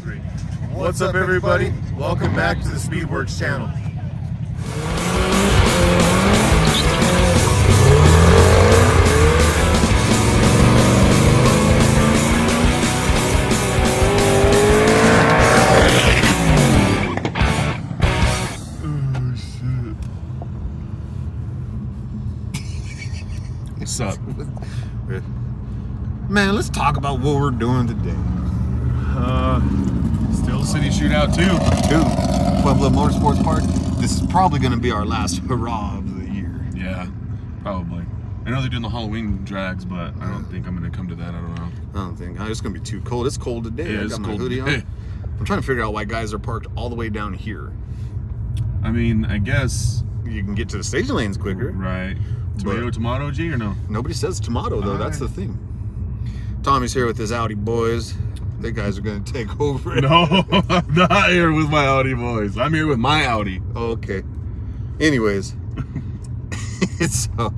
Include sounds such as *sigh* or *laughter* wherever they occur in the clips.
three. What's up, everybody? Welcome back to the Speedworks channel. What's up? Man, let's talk about what we're doing today. Uh, Steel City Shootout 2. Dude, Pueblo Motorsports Park, this is probably going to be our last hurrah of the year. Yeah, probably. I know they're doing the Halloween drags, but I don't think I'm gonna come to that. I don't know. I don't think. It's going to be too cold. It's cold today. Yeah, I got my cold hoodie today. on. I'm trying to figure out why guys are parked all the way down here. I mean, I guess You can get to the stage lanes quicker. right. Tomato, But- tomato, G or no? Nobody says tomato though. That's the thing. Tommy's here with his Audi boys. They guys are gonna take over. No, *laughs* I'm not here with my Audi boys. I'm here with my Audi. Okay. Anyways, *laughs* *laughs* it's uh,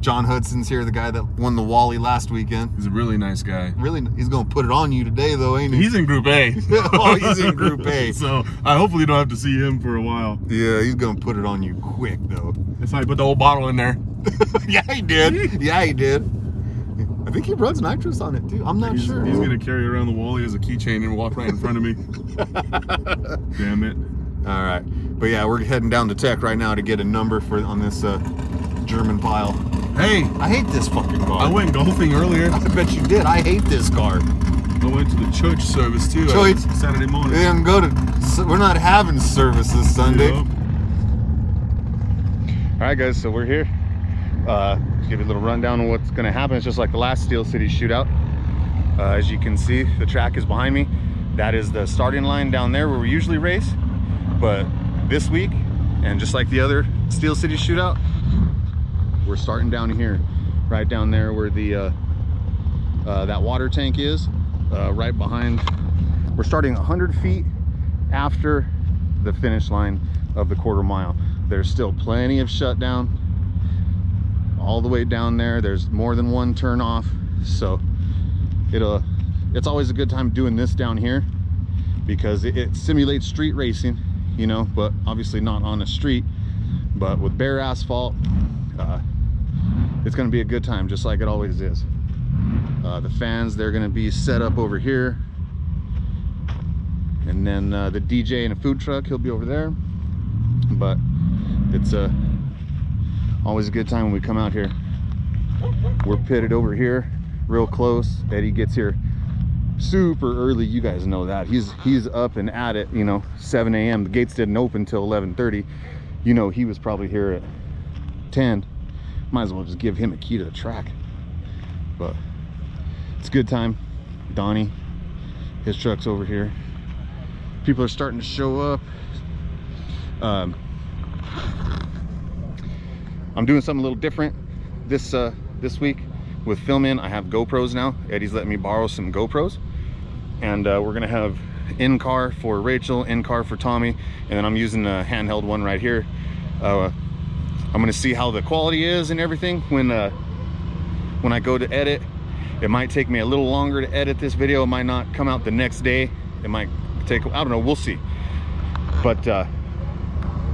John Hudson's here, the guy that won the Wally last weekend. He's a really nice guy. Really, he's gonna put it on you today, though, ain't he? He's in Group A. oh, he's in Group A. so I hopefully don't have to see him for a while. Yeah, he's gonna put it on you quick, though. It's he put the whole bottle in there. yeah, he did. Yeah, he did. I think he runs nitrous on it too. I'm not he's, sure. he's gonna carry around the Wally as a keychain and walk right in front of me. *laughs* Damn it. All right, but yeah, we're heading down to Tech right now to get a number for on this uh, German pile. Hey, I hate this fucking car. I went golfing earlier. *laughs* I bet you did. I hate this car. I went to the church service too. Church? uh, Saturday We morning. didn't go to. We're not having service this Sunday. Yup. All right, guys, so we're here. Uh, to give you a little rundown on what's going to happen. It's just like the last Steel City shootout. Uh, as you can see, the track is behind me. That is the starting line down there where we usually race. But this week, and just like the other Steel City shootout, we're starting down here, right down there where the uh, uh, that water tank is, uh, right behind. We're starting 100 feet after the finish line of the quarter mile. There's still plenty of shutdown all the way down there. There's more than one turn off. So it'll, it's always a good time doing this down here because it, it simulates street racing, you know, but obviously not on a street, but with bare asphalt, uh, it's gonna be a good time just like it always is. Uh, the fans, they're gonna be set up over here. And then uh, the DJ and a food truck, he'll be over there. But it's uh, always a good time when we come out here. We're pitted over here, real close. Eddie gets here super early. You guys know that. He's he's up and at it, you know, 7 a.m. The gates didn't open till 11:30. You know, he was probably here at 10. Might as well just give him a key to the track. But it's a good time. Donnie, his truck's over here. People are starting to show up. Um, I'm doing something a little different this uh, this week with filming. I have GoPros now. Eddie's letting me borrow some GoPros, and uh, we're gonna have in car for Rachel, in car for Tommy, and then I'm using a handheld one right here. Uh, I'm gonna see how the quality is and everything when uh, when I go to edit. It might take me a little longer to edit this video. It might not come out the next day. It might take, I don't know, we'll see. But uh,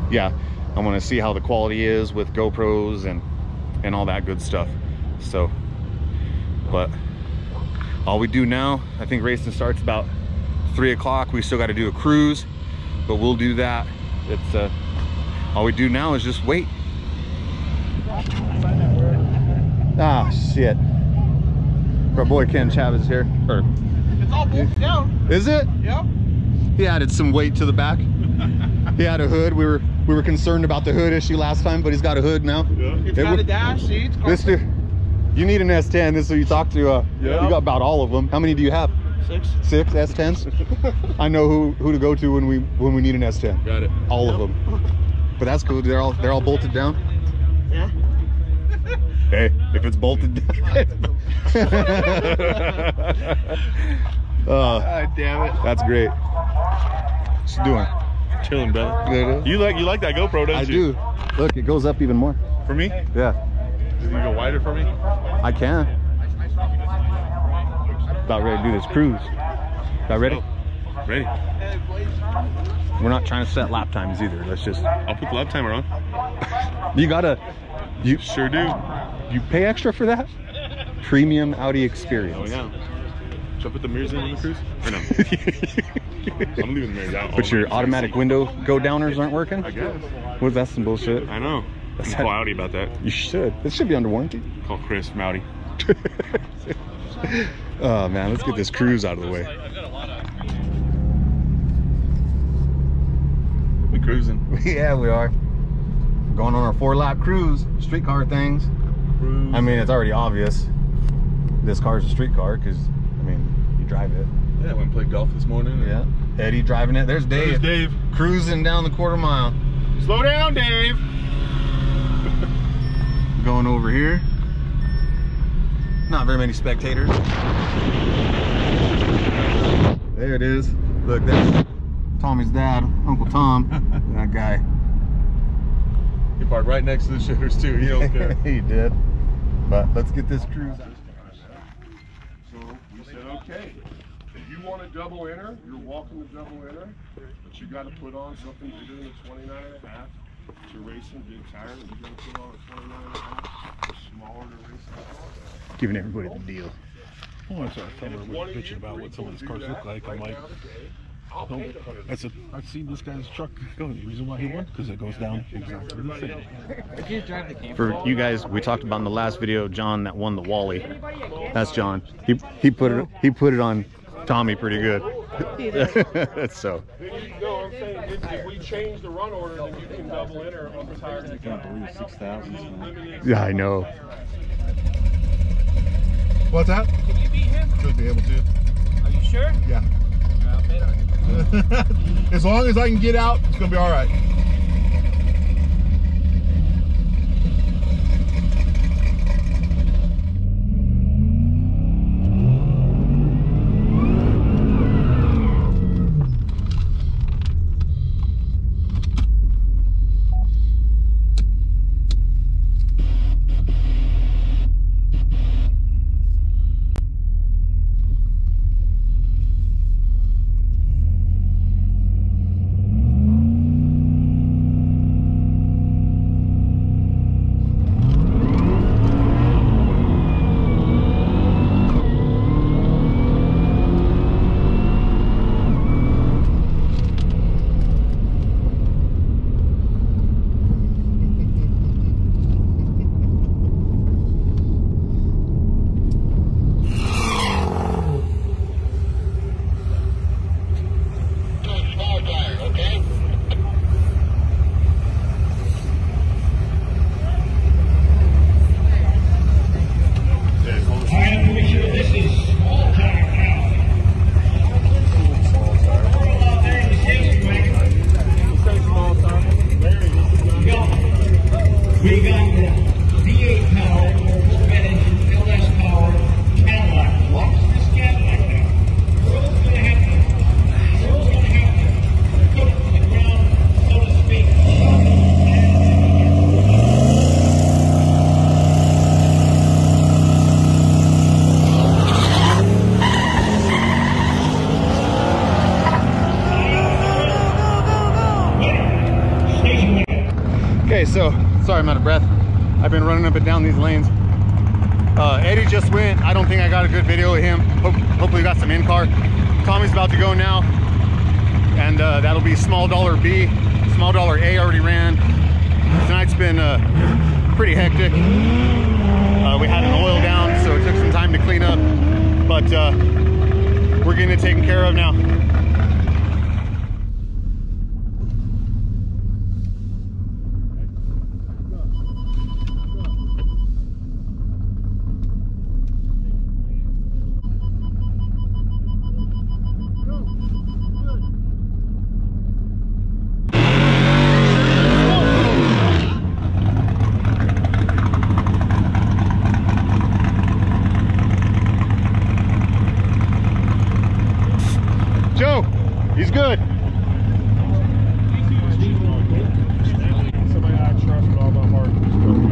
yeah, I want to see how the quality is with GoPros and and all that good stuff. So, but all we do now, I think racing starts about three o'clock. We still got to do a cruise, but we'll do that. It's uh, all we do now is just wait. Ah, shit. Our boy Ken Chavez is here. Or It's all bolted down. is it? Yep. He added some weight to the back. he had a hood. We were we were concerned about the hood issue last time, but he's got a hood now. Yeah. It's It got a dash, seats, This dude, you need an S10. This is who you talk to. Uh, Yeah. You got about all of them. How many do you have? six. Six S10s. *laughs* I know who who to go to when we when we need an S10. Got it. All of them. But that's cool. They're all they're all bolted down. Yeah. *laughs* Hey, if it's bolted down. *laughs* uh, God damn it. that's great. What's you doing? Chilling, brother. Good. You like you like that GoPro, don't I you? do. Look, it goes up even more. For me? Yeah, Can you go wider for me? I can. About ready to do this cruise. About ready? Oh, ready. We're not trying to set lap times either. Let's just. I'll put the lap timer on. *laughs* You gotta. You Sure do. you pay extra for that? Premium Audi experience. Oh yeah. Should I put the mirrors in on the cruise? Or no? *laughs* I'm leaving the mirrors out. But your automatic window go downers aren't working? I guess. Well, that some bullshit. I know. That's Call Audi about that. You should. It should be under warranty. Call Chris from Audi. *laughs* oh man, let's get this cruise out of the way. We cruising. *laughs* yeah, we are. Going on our four lap cruise, streetcar things. Cruise. I mean, it's already obvious. This car is a street car because, I mean, you drive it. Yeah, I went and played golf this morning. Yeah. Eddie driving it. There's Dave. There's Dave. Cruising down the quarter mile. Slow down, Dave. *laughs* Going over here. Not very many spectators. There it is. Look, that's Tommy's dad, Uncle Tom. *laughs* that guy. He parked right next to the shitters too. He don't *laughs* care. he did. But let's get this cruise out. So we said, okay, if you want a double enter, you're welcome to double enter, but you gotta put on something bigger than a 29 and a half. To racing big tire, you gotta put on a 29 and a half, or smaller to racing. Giving everybody the deal. Well, that's what I thought we were bitching about what some of these cars look like. I'm like, no, I said, I've seen this guy's truck go. The reason why he won, because it goes down exactly the same. For you guys, we talked about in the last video, John that won the Wally. That's John. He he put it he put it on Tommy pretty good. *laughs* so There you go, I'm saying, if, if we change the run order, then you can double enter on the tires. I can't believe 6,000. yeah, I know. What's that? Can you beat him? Should be able to. Are you sure? Yeah. *laughs* As long as I can get out, it's gonna be all right. We got the V8 power, red engine, LS power, Cadillac. Watch this Cadillac now. Earl's gonna have to, Earl's gonna have to go to the ground, so to speak. Station Okay, so sorry I'm out of breath. I've been running up and down these lanes. Uh, Eddie just went. I don't think I got a good video of him. Hope, hopefully got some in car. Tommy's about to go now. And uh, that'll be small dollar B. Small dollar A already ran. Tonight's been uh, pretty hectic. Uh, we had an oil down, so it took some time to clean up. But uh, we're getting it taken care of now. Joe, he's good. Somebody I trust with all my heart. Just go.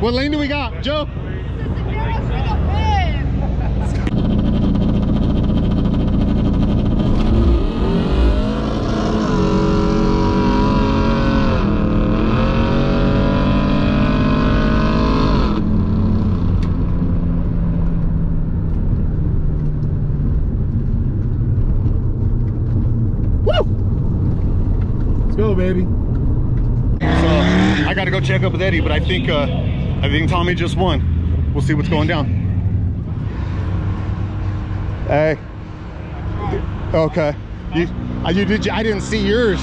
What lane do we got, Joe? Let's go, baby. So I got to go check up with Eddie, but I think uh, I think Tommy just won. We'll see what's going down. Hey. Okay. You, uh, you did. I didn't see yours.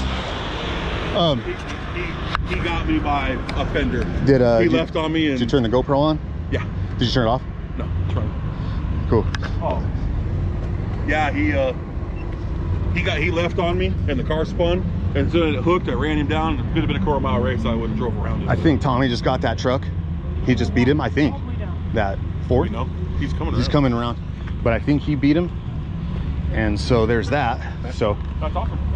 Um, He, he got me by a fender. did uh? he did, left on me and Did you turn the GoPro on? yeah. Did you turn it off? No, try. Cool. Oh. Yeah, he uh he got he left on me and the car spun and so it hooked. I ran him down. It could have been a quarter mile race. I would have drove around it. I think Tommy just got that truck. He just beat him. I think that Ford. you know he's coming. He's around. coming around, but I think he beat him. And so there's that. So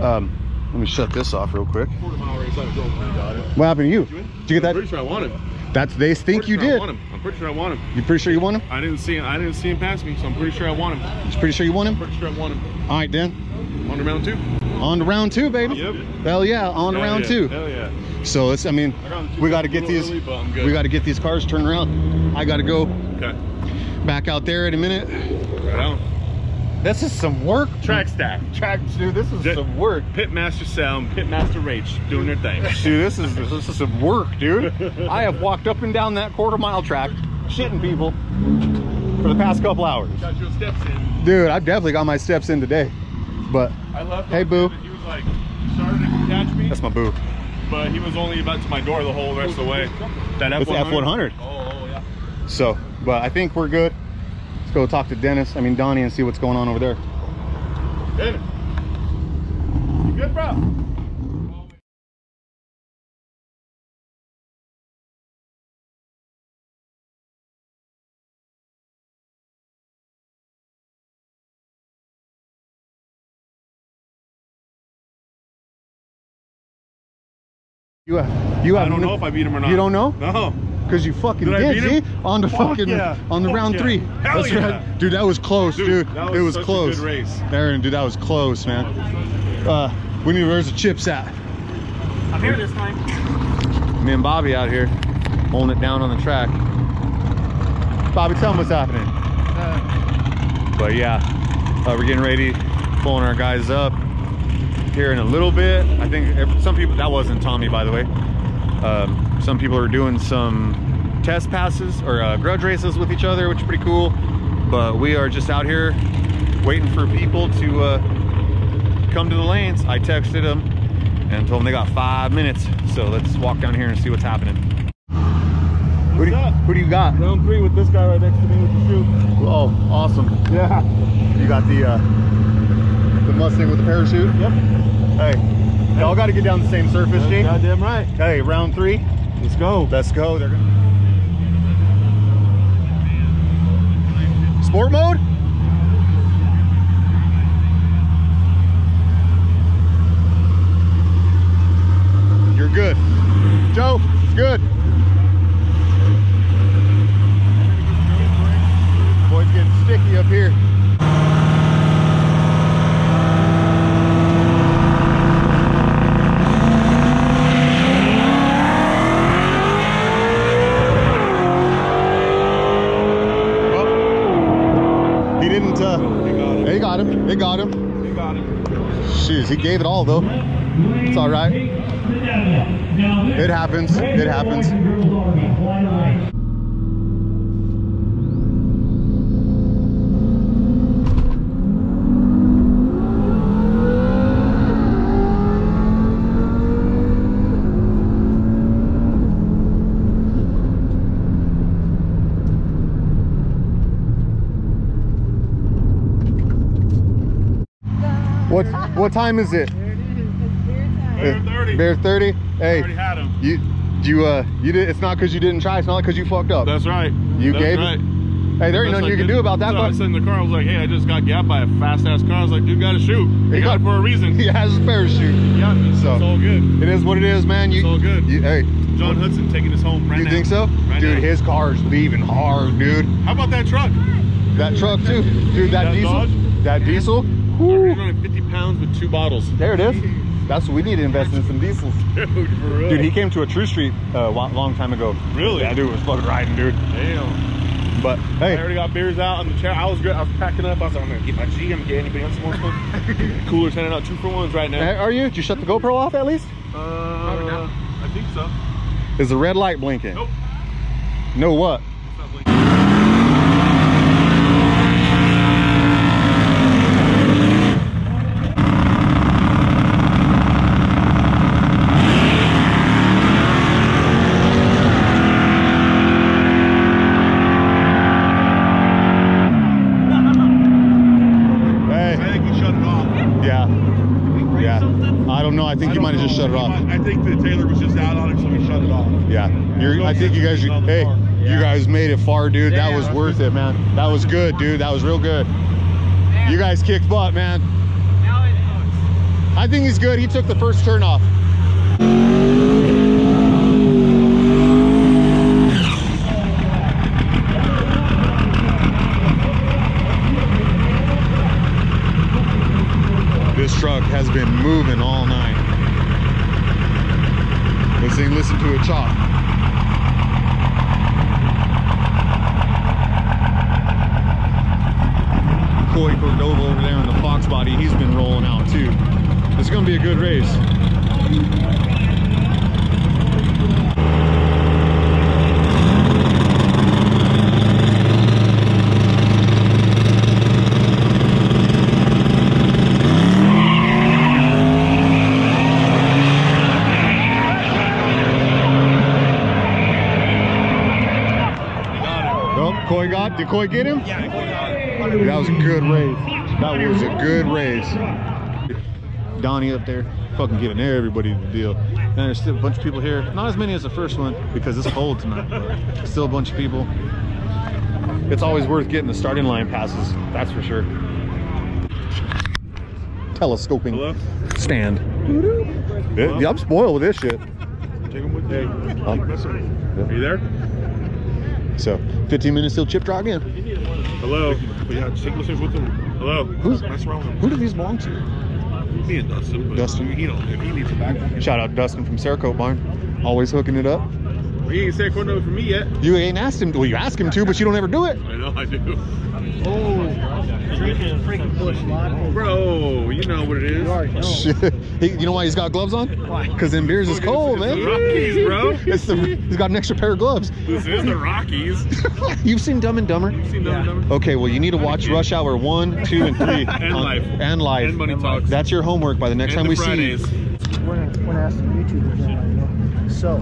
um, let me shut this off real quick. Quarter mile race. I drove around. What happened to you? Did you win? Did you get I'm that? pretty sure I won him. That's they think you sure did. won him. I'm pretty sure I won him. You pretty sure you won him? I didn't see him. I didn't see him pass me, so I'm pretty sure I won him. You pretty sure you won him? I'm Pretty sure I won him. All right, Dan. On to round two. On to round two, baby. Yep. Hell yeah, on to round yeah. two. Hell yeah. So it's. I mean, I we got to get these. early, but I'm good. We got to get these cars turned around. I got to go Okay. back out there in a minute. Right on. This is some work. Track staff. Track, dude. This is some work. Pitmaster Sound, Pitmaster Rage, doing their thing. *laughs* Dude, this is this is some work, dude. *laughs* I have walked up and down that quarter mile track, shitting people for the past couple hours. Got your steps in. Dude, I've definitely got my steps in today. But I left. Hey, boo. and He was like, he started to catch me, that's my boo. but he was only about to my door the whole rest of the way. That F100. It's the F100. Oh, oh, yeah. So, but I think we're good. Let's go talk to Dennis, I mean Donnie, and see what's going on over there. Dennis. You good, bro? You have, you have I don't no- know if I beat him or not. You don't know? No. Because you fucking Did did, beat see? On the Fuck fucking, yeah. on the Fuck round yeah. three. Hell That's yeah. right. Dude, that was close, dude. Dude, that it was was such a close. good race. Aaron, dude, that was close, man. Uh, we need, where's the chips at? I'm here this time. Me and Bobby out here holding it down on the track. Bobby, tell them what's happening. But yeah, uh, we're getting ready, pulling our guys up here in a little bit. I think some people, that wasn't Tommy, by the way. Um, some people are doing some test passes or uh, grudge races with each other, which is pretty cool. But we are just out here waiting for people to uh, come to the lanes. I texted them and told them they got five minutes. So let's walk down here and see what's happening. Who do, you, who do you got? Round three with this guy right next to me with the shoe. Oh, awesome. Yeah. You got the uh, the Mustang with the parachute? Yep. Hey, y'all got to get down the same surface, G. Goddamn right. Hey, round three. Let's go. Let's go. They're gonna... Sport mode? You're good. Joe, it's good. Boy, it's getting sticky up here. Well, he didn't, uh, they got him. They got him. We got him. Jeez, he gave it all though. It's all right. It happens. It happens. What time is it? Bear 30. Bear 30. Hey, Already had him. you you uh you did it's not because you didn't try, it's not because you fucked up. That's right. You That's gave it? Hey, there ain't nothing you can do about that, So I said in the car, I was like, hey, I just got gapped by a fast ass car. I was like, dude, gotta shoot. He He got got- it for a reason. *laughs* He has his parachute. Yeah, it's, So- it's all good. It is what it is, man. You, It's all good. you- hey, John Hudson taking us home right you now. think so? Right dude, now. his car's leaving hard, dude. How about that truck? That truck too. Dude, that, That diesel. Dodge? That diesel. We're 50 pounds with two bottles. There it is. That's what we need to invest in some diesels. *laughs* Dude, for real. Dude, he came to a True Street a uh, wa- long time ago. Really? Yeah, dude was fucking riding, dude. Damn. But hey, I already got beers out on the chair. I was good. I was packing up. I was like, I'm gonna get my G. I'm gonna get anybody else some more fun. Cooler's handing out two for ones right now. are you? Did you shut the GoPro off at least? Uh, I think so. Is the red light blinking? Nope. No what? It's not blinking. Hey, I think he shut it off. yeah, yeah. I don't know. I think have just shut it off. I think the Taylor was just out on it, so he shut it off. Yeah, you're, I think you guys. Hey, you guys made it far, dude. That was worth it, man. That was good, dude. That was real good. You guys kicked butt, man. I think he's good. He took the first turn off. This truck has been moving all night. Thing listen to it chop. Coy Cordova over there in the Fox body, he's been rolling out too. It's gonna be a good race. Oh, Coy got, did Coy get him? Yeah, That was a good race. That was a good race. Donnie up there, fucking giving everybody the deal. And there's still a bunch of people here. Not as many as the first one because it's cold tonight, but still a bunch of people. It's always worth getting the starting line passes, that's for sure. Telescoping Hello? stand. Yeah, I'm spoiled with this shit. Take him with you. Um, Are you there? So 15 minutes till chip draw again. Hello. Yeah, take listeners with him. Hello. Who's- mess around with him? Who do these belong to? Me and Dustin. Dustin. He don't. He needs a back, Shout out Dustin from Cerakote Barn. Always hooking it up. He ain't said corner for me yet. You ain't asked him. Well, you ask him to, but you don't ever do it. I know I do. Freaking, freaking bush lot. Bro, you know what it is. You already know. Shit. He, you know why he's got gloves on? Why? Because them beers is cold, It's the man. Rockies, bro. *laughs* It's the, he's got an extra pair of gloves. This is the Rockies. *laughs* You've seen Dumb and Dumber? Seen Dumb and Dumber? Okay, well, you need to watch Rush Hour 1, 2, and 3. *laughs* And Life. And Life. And Money Talks. That's your homework by the next and time the we Fridays. see you. When, when I asked the YouTubers, you know, so,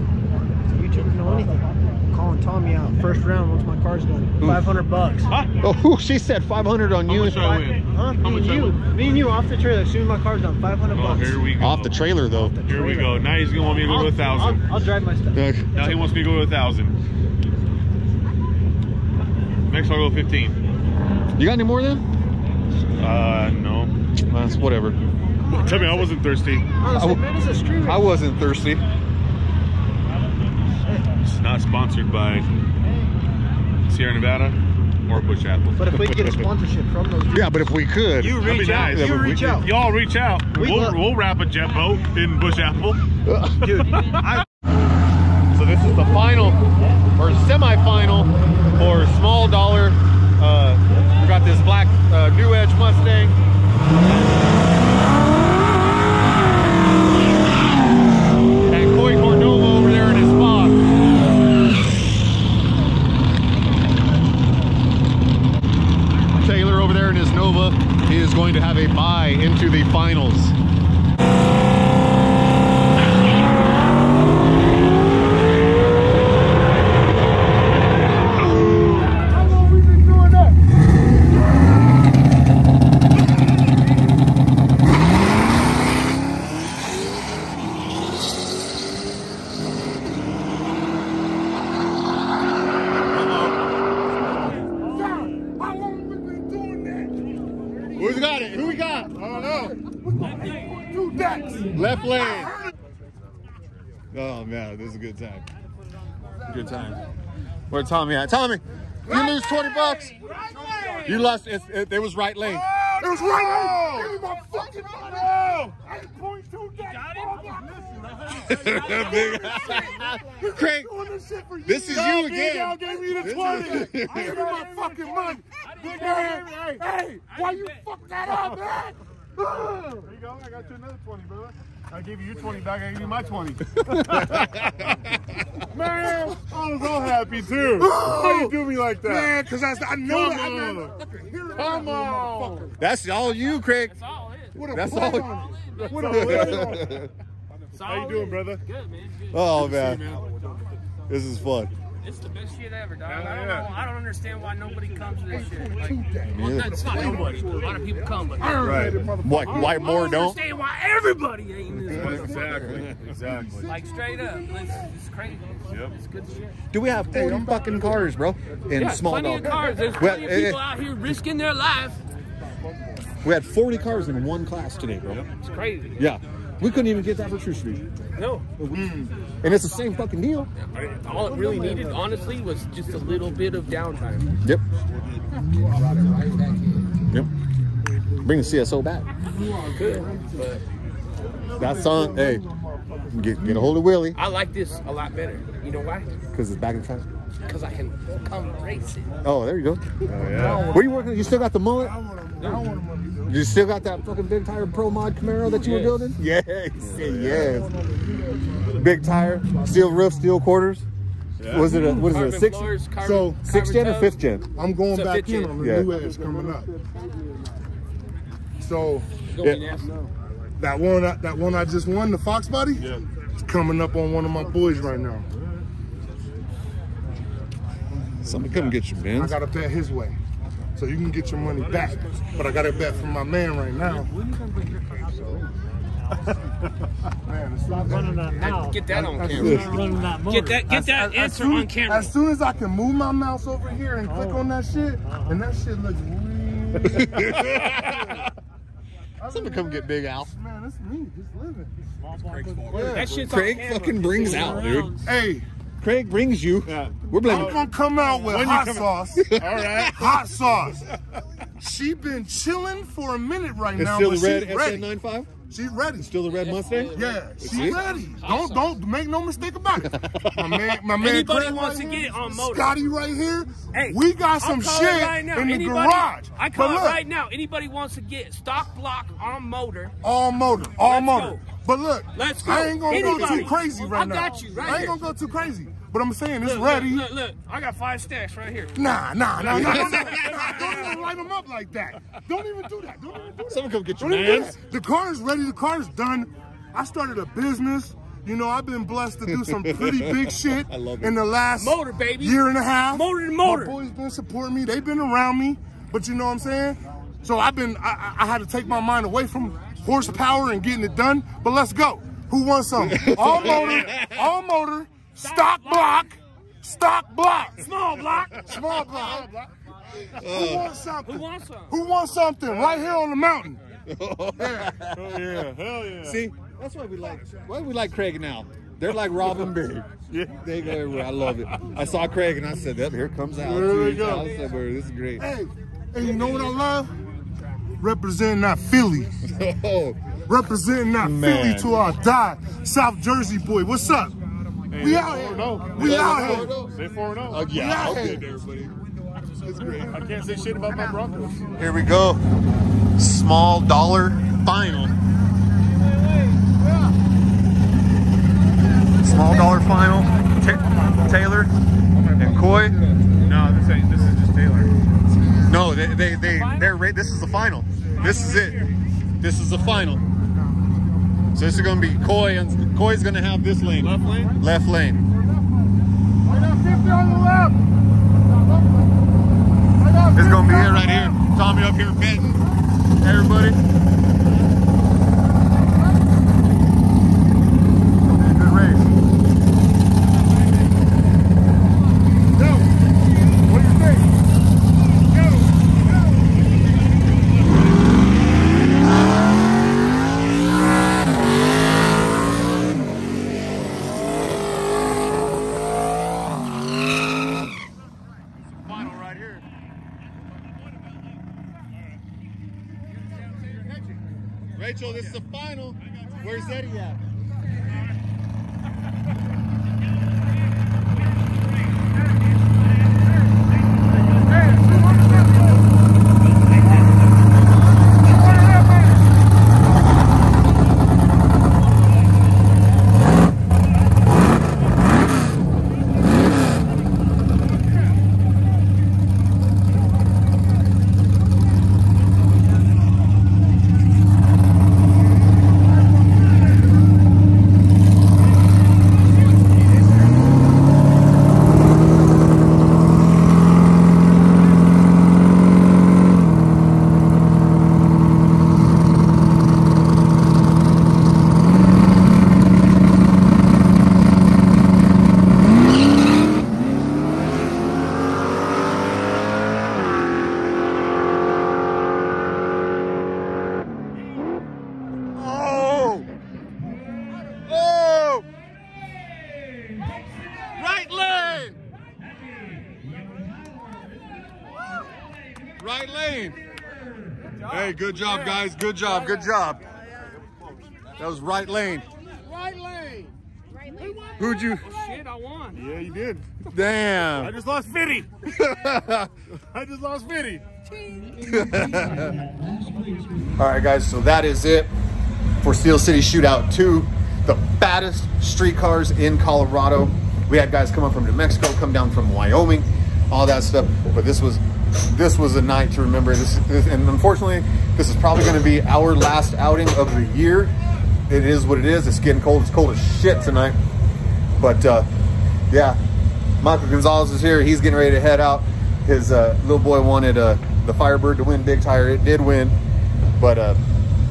YouTubers know anything. I'm calling Tommy out. First round, once my car's done. 500 bucks. Huh? Oh, *laughs* she said 500 on How you. much I win? Huh? How Me much and you. win? Me and you off the trailer. As soon as my car's done, 500 Oh, bucks. here we go. Off the trailer, though. Here we go. Now he's gonna want me to go to a thousand. I'll, I'll drive my stuff. Uh, Now he wants me to go to a thousand. Next I'll go fifteen. You got any more then? Uh, no. That's whatever. Tell me I wasn't thirsty. Honestly, I- man, it's a. I wasn't thirsty. It's not sponsored by Sierra Nevada or Busch Apple. But if we get a sponsorship from those dudes, Yeah, but if we could. you That'd be reach out. nice. You but we reach could- out. Y'all reach out. We we'll, we'll wrap a jet boat in Busch Apple. *laughs* Dude, I, So this is the final or semi-final for small dollar. Uh, we got this black uh, New Edge Mustang. And Coy Cordova over there in his Fox. Taylor over there in his Nova. He is going to have a bye into the finals. Oh, man, this is a good time. Good time. Where Tommy at? Tommy, you lose 20 bucks. You lost. It, it, it was right lane. It was right. Give me my fucking money. Eight point two decks. Big- Craig, this is you again. Y'all gave me the 20. I give me my fucking money. Big man. Hey, why you fuck that up, man? There you go. I got you another 20, brother. I gave you your 20 back. I gave you my 20. *laughs* man, I was so happy too. *gasps* Why you do me like that? Man, because I, I know Come that. on. man. Come on. That's all you, Craig. What a That's play all. on it. What a play. How you doing, brother? Good, man. Good. Oh man, this is fun. It's the best shit ever, dog. Hell I don't yeah. know. I don't understand why nobody comes to this shit. Like, well, Yeah. it's not nobody. A lot of people come, but I Right. Why, why more don't don't? understand why everybody ain't in this. motherfucker. Exactly. Exactly. Like straight up, it's, it's crazy. Yep. It's good shit. Do we have 40 fucking cars, bro? In Yeah, small plenty dog. of cars. There's Well, plenty of eh, people out here risking their life. We had 40 cars in one class today, bro. It's crazy. Yeah. We couldn't even get that for True Street. No, And it's the same fucking deal. all it really needed, honestly, was just a little bit of downtime. Yep. Yep. Bring the CSO back. Good, but That's on. Hey, get, get a hold of Willie I like this a lot better. You know why? because it's back in time. Because I can come race it. Oh, there you go. Oh, yeah. What are you working? You still got the mullet? You still got that fucking big tire Pro Mod Camaro that you were building? Yes. Yes. Big tire, steel roof, steel quarters. Was it a what is it? A six, floors, carbon, So, six carbon gen or tubs. fifth gen? I'm going It's back in on the Yeah. new edge coming up. So It's gonna be Yeah. that one, that one I just won, the Fox Body, Yeah. is coming up on one of my boys right now. Somebody come get you, man. I got to bet his way, so you can get your money back. But I got to bet from my man right now. *laughs* man, it's not Running that mouth. Get that on As camera. soon as- Running that motor. Get that, get that as answer soon- on camera. As soon as I can move my mouse over here and click oh. on that shit, uh-huh. and that shit looks real. *laughs* Somebody come get Big Al. Man, that's me, just living. That shit's Craig fucking brings out, dude. Hey, Craig brings you. We're I'm blaming. gonna come out with When hot sauce. *laughs* All right, hot sauce. She been chilling for a minute right It's now, still but the red she's ready. SN95? She's ready. Still the red Mustang? Yeah, she's See? ready. Don't don't make no mistake about it. My man, my man, Anybody Craig wants right to here, get on motor. Scotty right here. Hey, we got some shit right now. in the Anybody, garage. I call But it right now. Anybody wants to get stock block on motor. All motor, all Let's motor. go. But look, Let's go. I ain't gonna go too crazy right I now. got you right I ain't here. gonna go too crazy. But I'm saying it's Look, ready. Look, look, look, I got five stacks right here. Nah, nah, nah, *laughs* nah, nah, nah, nah. Don't even light them up like that. Don't even do that. Don't even do that. Someone come get your Don't even do mans. that. The car is ready. The car is done. I started a business. You know, I've been blessed to do some pretty big *laughs* shit I love it. in the last Motor, baby. year and a half. Motor to motor. My boys been supporting me. They've been around me. But you know what I'm saying? So I've been, I, I I had to take my mind away from horsepower and getting it done. But let's go. Who wants some? *laughs* All motor, all motor, stock block, stock block, Small block. small block. Who uh. wants something? Who wants some? Who wants something right here on the mountain? *laughs* Oh, yeah, hell yeah. See, that's why we like why we like Craig now. They're like Robin Big. *laughs* Yeah. They go everywhere. I love it. I saw Craig and I said, "Yep, here comes out. There we go. I said, this is great." Hey, and you know what I love? Representing that Philly. *laughs* Oh, Representing that Man. Philly to our die. South Jersey boy. What's up? We out here. Oh. We out oh. here. They 4 0. oh uh, yeah, okay, there, buddy. It's great. I can't say shit about my Broncos. Here we go. Small dollar final. Small dollar final. Ta- Taylor and Coy. No, this ain't. This is just Taylor. No, they they they they're this is the final. This is it. This is the final. So this is gonna be Coy and Coy's gonna have this lane. Left lane? Left lane. I got 50 on the left. I got This is 50 gonna be it right here. Tommy up here betting. Everybody. Good race. Yo, what do you think? Yo, yo. Rachel, this is the final. Where's Eddie at? Oh! Oh! Right lane! Right lane! Hey, good job, guys. Good job. Good job. That was right lane. Right lane. Who'd you? Oh, shit, I won. Yeah, you did. Damn. I just lost 50. *laughs* I just lost 50. *laughs* All right, guys, so that is it for Steel City Shootout 2, the baddest street cars in Colorado. We had guys come up from New Mexico, come down from Wyoming, all that stuff. But this was this was a night to remember. This, this and unfortunately, this is probably going to be our last outing of the year. It is what it is. It's getting cold. It's cold as shit tonight. But uh, yeah, Michael Gonzalez is here. He's getting ready to head out. His uh, little boy wanted uh, the Firebird to win big tire. It did win, but uh,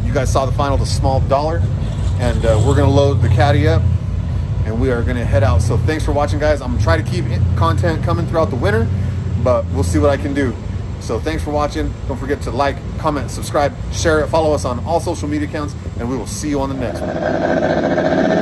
you guys saw the final, the small dollar, and uh, we're gonna load the caddy up, and we are gonna head out. So thanks for watching, guys. I'm gonna try to keep content coming throughout the winter, but we'll see what I can do. So thanks for watching. Don't forget to like, comment, subscribe, share it, follow us on all social media accounts, and we will see you on the next one.